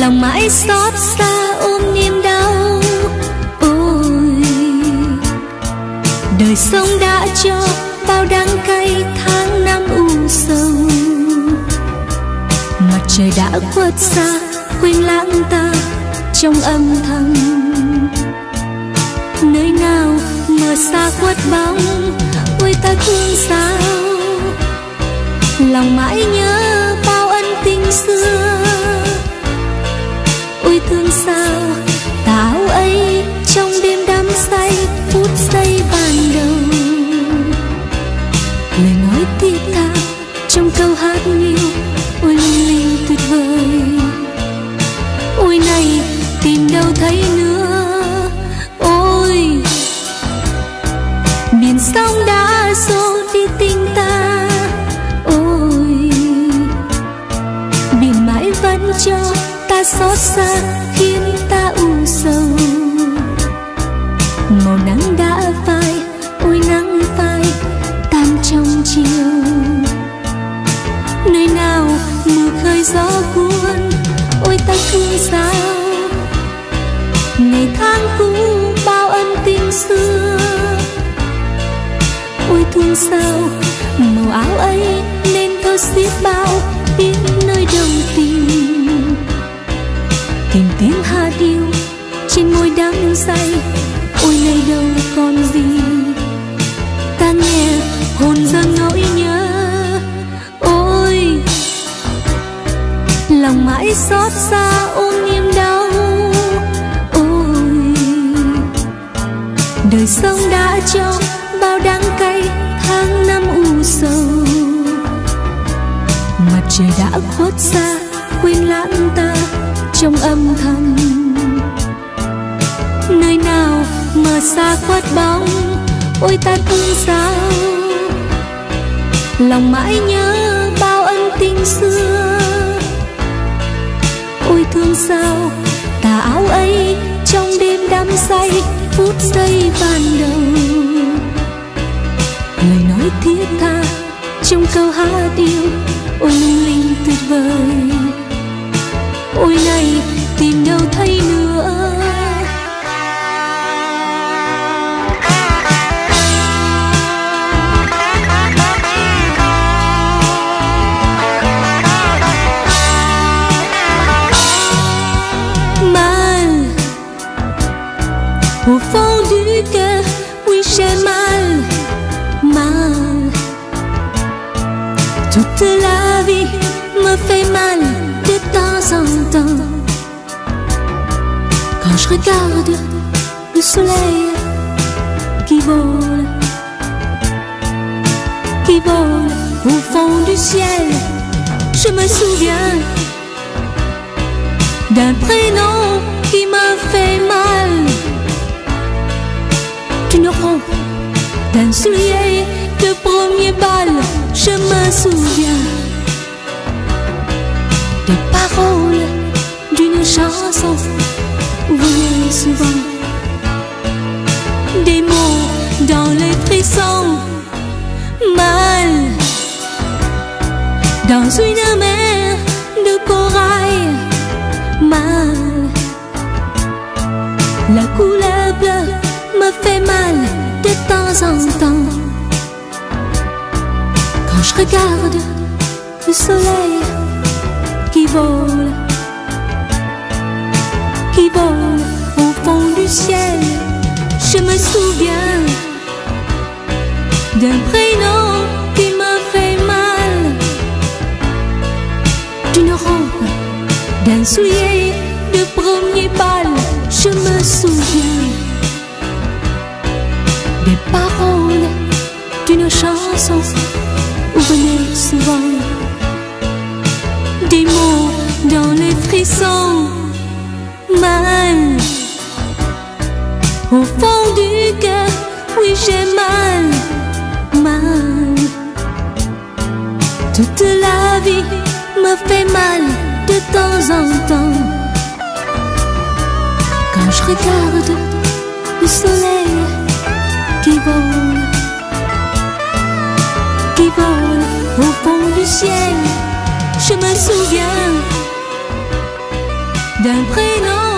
lòng mãi xót xa ôm niềm đau. Ôi, đời sống đã cho bao đắng cay tháng năm u sầu. Mặt trời đã khuất xa, quên lãng ta trong âm thầm. Nơi nào mờ xa khuất bóng, ôi ta thương xa ta xót xa khiến ta u sầu. Màu nắng đã phai, ôi nắng phai tan trong chiều. Nơi nào mưa khơi gió cuốn, ôi ta thương sao ngày tháng cũ bao ân tình xưa, ôi thương sao màu áo ấy mặt trời đã khuất xa, quên lãng ta trong âm thầm. Nơi nào mờ xa khuất bóng, ôi ta thương sao. Lòng mãi nhớ bao ân tình xưa. Ôi thương sao tà áo ấy trong đêm đắm say, phút giây ban đầu. Lời nói thiết tha trong câu hát yêu j'ai mal mal. Toute la vie me fait mal de temps en temps. Quand je regarde le soleil qui vole qui vole au fond du ciel je me souviens d'un prénom qui m'a fait mal, je me souviens des paroles d'une chanson oubliée souvent, des mots dans les frissons, mal dans une mer de corail mal. La couleur me fait mal de temps en temps. Regarde le soleil qui vole, qui vole au fond du ciel, je me souviens d'un prénom qui me fait mal, d'une robe d'un soulier de premier bal, je me souviens des paroles d'une chanson frissons, mal au fond du cœur, oui j'ai mal, mal. Toute la vie me fait mal de temps en temps. Quand je regarde le soleil qui vole, qui vole au fond du ciel, je me souviens d'un prénom